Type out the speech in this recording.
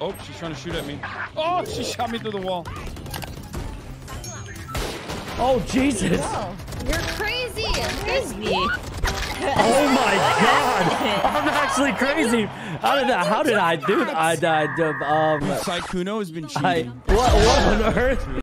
Oh, she's trying to shoot at me. Oh, she shot me through the wall. Oh, Jesus. Whoa, you're crazy. Crazy. Oh my God! I'm actually crazy. How did that? How did I do? that? I died. Um, Sykkuno has been cheating. I what? What on earth?